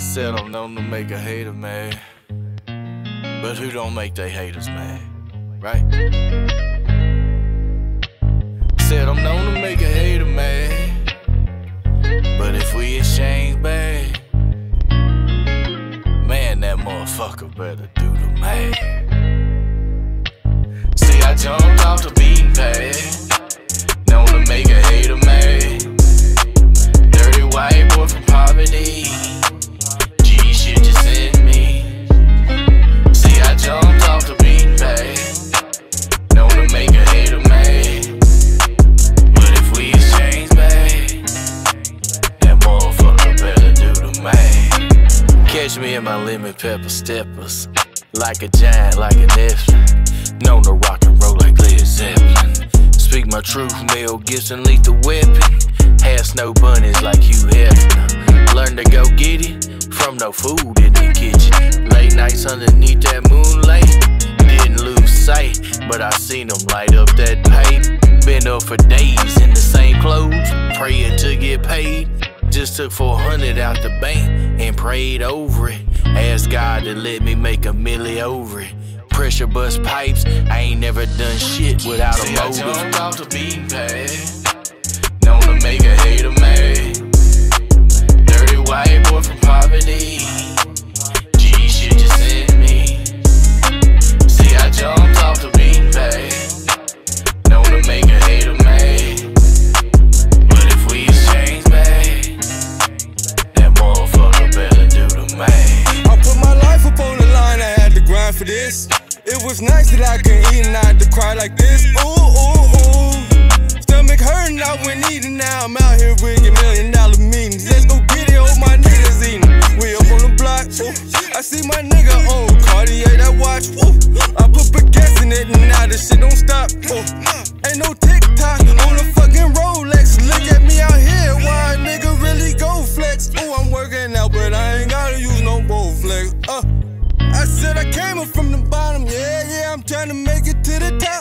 Said I'm known to make a hater mad. But who don't make they haters mad? Right? Said I'm known to make a hater mad. But if we exchange bad, man, that motherfucker better do the math. See, I jumped off the beaten path. Known to make a hater mad. Dirty white me in my lemon pepper steppers. Like a giant, like an Nephilim. Known to rock and roll like Led Zeppelin. Speak my truth, Mel Gibson, lethal weapon. Hair snow bunnies like Hugh Hefner. Learn to go get it from no food in the kitchen. Late nights underneath that moonlight. Didn't lose sight, but I seen them light up that paint. Been up for days in the same clothes, praying to get paid. Just took 400 out the bank and prayed over it. Asked God to let me make a milli over it. Pressure bust pipes, I ain't never done shit without a motive. I jumped off the beaten path, for this. It was nice that I could eat and not to cry like this. Ooh, ooh, ooh. Stomach hurting, I went eating. Now I'm out here rigging million to the top.